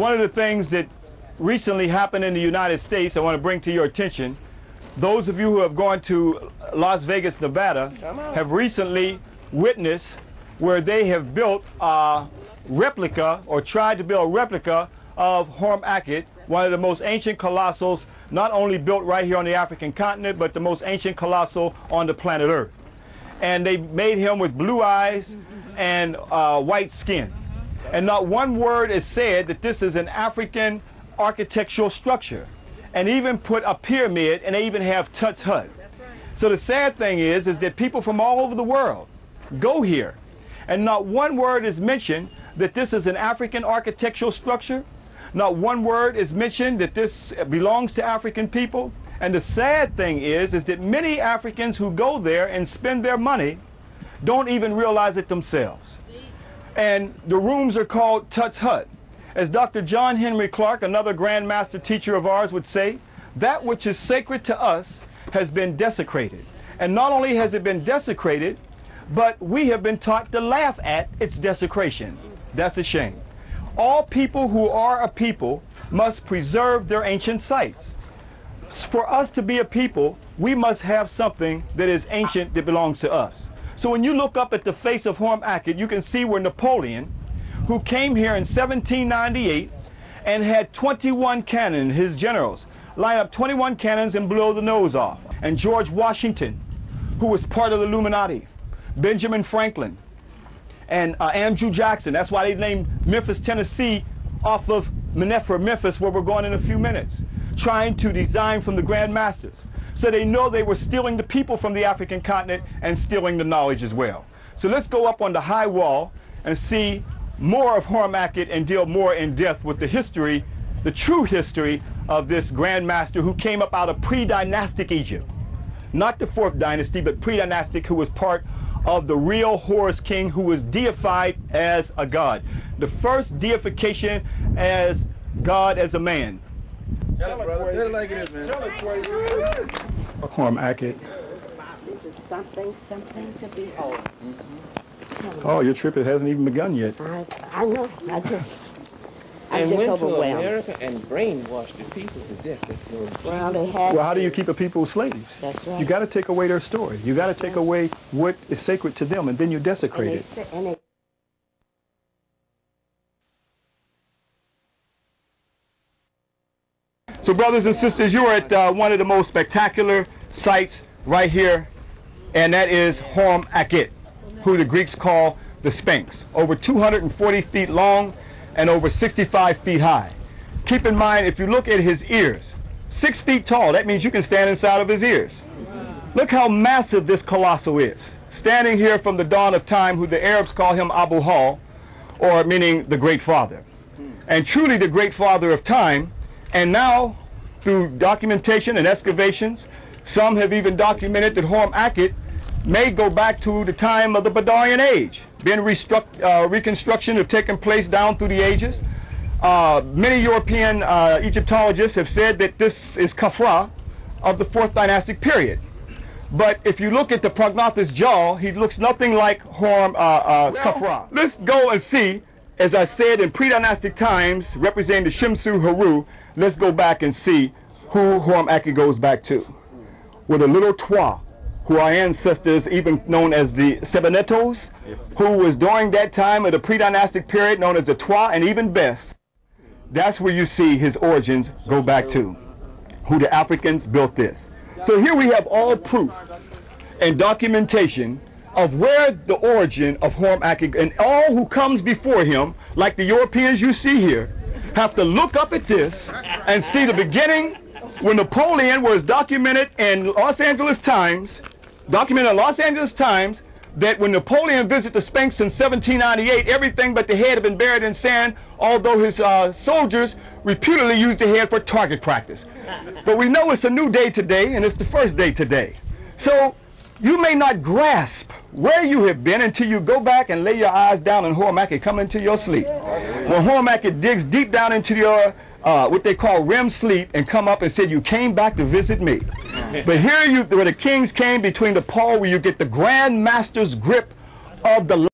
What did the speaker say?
one of the things that recently happened in the United States, I want to bring to your attention. Those of you who have gone to Las Vegas, Nevada, have recently witnessed where they have built a replica or tried to build a replica of Horemakhet, one of the most ancient colossals, not only built right here on the African continent, but the most ancient colossal on the planet Earth. And they made him with blue eyes and uh, white skin. And not one word is said that this is an African architectural structure. And even put a pyramid and they even have Tut's hut. So the sad thing is, is that people from all over the world go here. And not one word is mentioned that this is an African architectural structure. Not one word is mentioned that this belongs to African people. And the sad thing is, is that many Africans who go there and spend their money don't even realize it themselves. And the rooms are called Tut's Hut. As Dr. John Henrik Clarke, another Grand Master teacher of ours, would say, that which is sacred to us has been desecrated. And not only has it been desecrated, but we have been taught to laugh at its desecration. That's a shame. All people who are a people must preserve their ancient sites. For us to be a people, we must have something that is ancient that belongs to us. So when you look up at the face of Horemakhet, you can see where Napoleon, who came here in 1798 and had 21 cannon, his generals, line up 21 cannons and blow the nose off. And George Washington, who was part of the Illuminati, Benjamin Franklin, and uh, Andrew Jackson. That's why they named Memphis, Tennessee off of Meneptah, Memphis, where we're going in a few minutes, trying to design from the Grand Masters. So they know they were stealing the people from the African continent and stealing the knowledge as well. So let's go up on the high wall and see more of Horemakhet and deal more in depth with the history, the true history of this Grand Master who came up out of pre-dynastic Egypt. Not the fourth dynasty, but pre-dynastic who was part of the real Horus king who was deified as a god. The first deification as God as a man. Tell it, brother. Tell it like it is, man. Tell it, Horemakhet. This is something, something to behold. Mm-hmm. Oh, your trip it hasn't even begun yet. I, I know. I just, I'm and just went to overwhelmed. America and brainwashed the people to death. That's no Well, they had. Well, how do you keep a people slaves? That's right. You got to take away their story. You got to take away what is sacred to them, and then you and desecrate they, it. st- and they So, brothers and sisters, you're at uh, one of the most spectacular sites right here, and that is Horemakhet, who the Greeks call the Sphinx. Over 240 feet long and over 65 feet high. Keep in mind, if you look at his ears, six feet tall, that means you can stand inside of his ears. Look how massive this colossal is. Standing here from the dawn of time, who the Arabs call him Abu Hal, or meaning the Great Father. And truly the Great Father of time, and now, through documentation and excavations, some have even documented that Horemakhet may go back to the time of the Badarian Age. Been restruct, uh, reconstruction have taken place down through the ages. Uh, many European uh, Egyptologists have said that this is Khafra of the fourth dynastic period. But if you look at the prognathous jaw, he looks nothing like Horm uh, uh, Khafra. Let's go and see, as I said in pre-dynastic times, representing the Shimsu Haru, let's go back and see who Horemakhet goes back to. With a little Twa, who our ancestors, even known as the Sebenetos, who was during that time of the pre-dynastic period known as the Twa and even Bes, that's where you see his origins go back to, who the Africans built this. So here we have all proof and documentation of where the origin of Horm and all who comes before him, like the Europeans you see here, have to look up at this and see the beginning when Napoleon was documented in Los Angeles Times, documented in Los Angeles Times, that when Napoleon visited the Sphinx in 1798, everything but the head had been buried in sand, although his uh, soldiers reputedly used the head for target practice. But we know it's a new day today, and it's the first day today. So you may not grasp where you have been until you go back and lay your eyes down and Horemakhet come into your sleep. When Horm digs deep down into your uh, what they call REM sleep and come up and said, you came back to visit me. But here you, where the kings came between the pole where you get the grand master's grip of the